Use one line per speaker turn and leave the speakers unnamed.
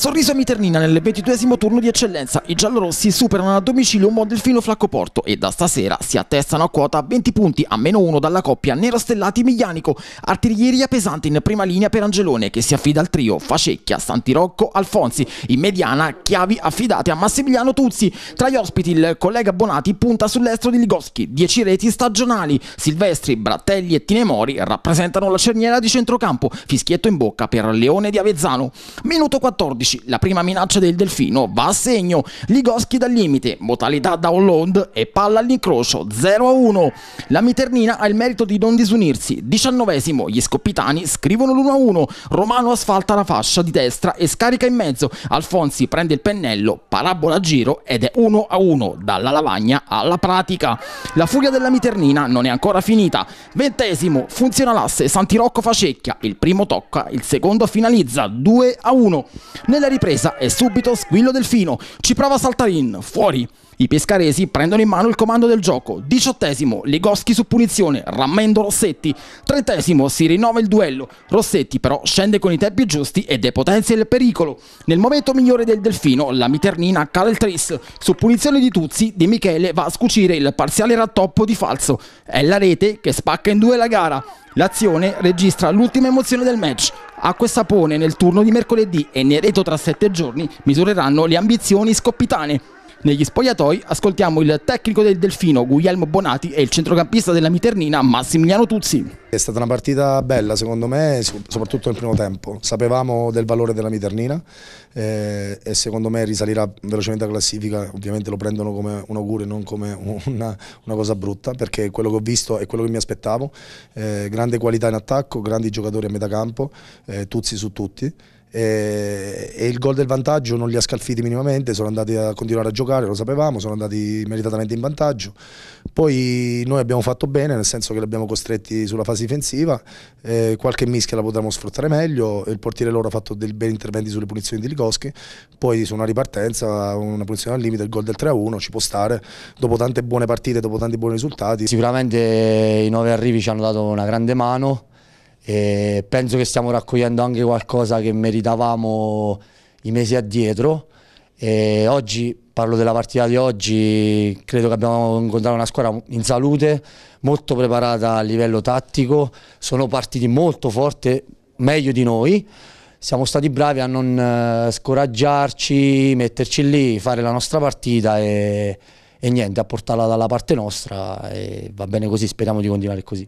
Sorriso a Miternina nel ventitresimo turno di eccellenza. I giallorossi superano a domicilio un Mondelfino Flaccoporto e da stasera si attestano a quota 20 punti a meno 1 dalla coppia Nero-Stellati-Miglianico. Artiglieria pesante in prima linea per Angelone che si affida al trio Facecchia, Santirocco, Alfonsi. In mediana chiavi affidate a Massimiliano Tuzzi. Tra gli ospiti il collega Bonati punta sull'estro di Ligoschi. 10 reti stagionali. Silvestri, Brattelli e Tinemori rappresentano la cerniera di centrocampo. Fischietto in bocca per Leone di Avezzano. Minuto 14. 11. La prima minaccia del Delfino va a segno. Ligoschi dal limite, modalità download e palla all'incrocio 0 a 1. La Miternina ha il merito di non disunirsi. 19. Gli scoppitani scrivono l'1 a 1. Romano asfalta la fascia di destra e scarica in mezzo. Alfonsi prende il pennello, parabola a giro ed è 1 a 1 dalla lavagna alla pratica. La furia della Miternina non è ancora finita. Ventesimo, funziona l'asse, Santirocco Facecchia. Il primo tocca, il secondo finalizza 2 a 1. Nella ripresa è subito squillo delfino, ci prova Saltarin, fuori. I pescaresi prendono in mano il comando del gioco. Diciottesimo, Ligoschi su punizione, rammendo Rossetti. Trentesimo, si rinnova il duello. Rossetti però scende con i tempi giusti e depotenzia il pericolo. Nel momento migliore del Delfino, la Miternina cala il tris. Su punizione di Tuzzi, Di Michele va a scucire il parziale rattoppo di falso. È la rete che spacca in due la gara. L'azione registra l'ultima emozione del match. Acqua e Sapone nel turno di mercoledì e Nereto tra sette giorni misureranno le ambizioni scoppitane. Negli spogliatoi ascoltiamo il tecnico del Delfino Guglielmo Bonati e il centrocampista della Miternina Massimiliano Tuzzi.
È stata una partita bella secondo me, soprattutto nel primo tempo. Sapevamo del valore della Miternina eh, e secondo me risalirà velocemente la classifica. Ovviamente lo prendono come un augurio e non come una, una, cosa brutta perché quello che ho visto è quello che mi aspettavo. Eh, grande qualità in attacco, grandi giocatori a metà campo, eh, Tuzzi su tutti e, e, il gol del vantaggio non li ha scalfiti minimamente, sono andati a continuare a giocare, lo sapevamo, sono andati meritatamente in vantaggio. Poi noi abbiamo fatto bene, nel senso che li abbiamo costretti sulla fase difensiva, eh, qualche mischia la potremmo sfruttare meglio, il portiere loro ha fatto dei bei interventi sulle punizioni di Likowski, poi su una ripartenza, una punizione al limite, il gol del 3-1 ci può stare, dopo tante buone partite, dopo tanti buoni risultati.
Sicuramente i nuovi arrivi ci hanno dato una grande mano, e penso che stiamo raccogliendo anche qualcosa che meritavamo i mesi addietro. E oggi, parlo della partita di oggi, credo che abbiamo incontrato una squadra in salute, molto preparata a livello tattico, sono partiti molto forte, meglio di noi, siamo stati bravi a non eh, scoraggiarci, metterci lì, fare la nostra partita e, e niente, a portarla dalla parte nostra e va bene così, speriamo di continuare così.